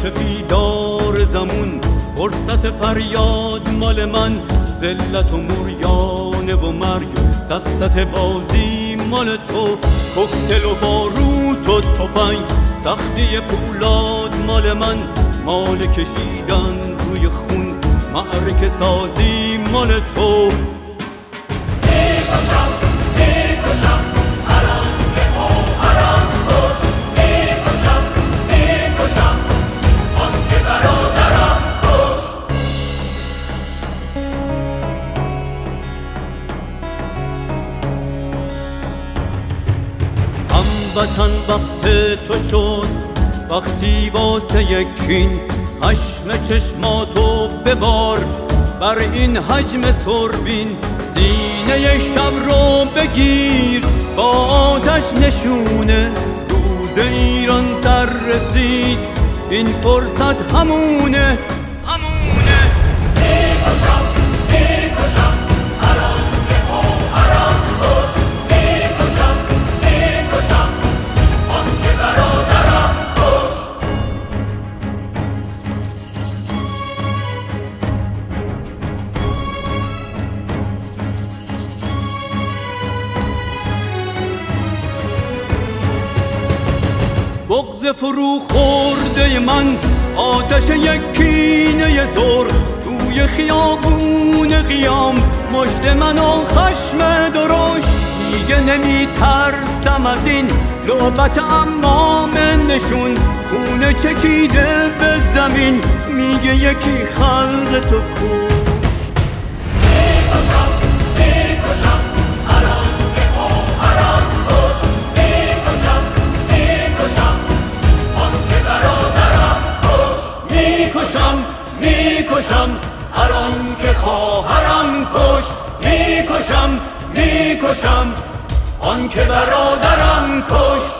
ملت بیدار زمون فرصت فریاد مال من. ذلت و موریانه و مرگ دستت بازی مال تو. کوکتل و باروت و تفنگ تختی پولاد مال من. مال کشیدن روی خون معرکه سازی مال تو. وطن وقت تو شد. وقتی واسه یکین خشم چشماتو ببار. بر این حجم سربین زینه شب رو بگیر. با آتش نشونه روز ایران سر رسید. این فرصت همونه. بغز فرو خورده من آتش یک زور. توی خیابون قیام مشت من و خشم درشت. دیگه نمی ترسم از این لعبت امام نشون. خونه چکیده به زمین میگه یکی خلق تو کن می‌کشم هر آن که خواهرم کشت. می‌کشم می‌کشم آن که برادرم کشت.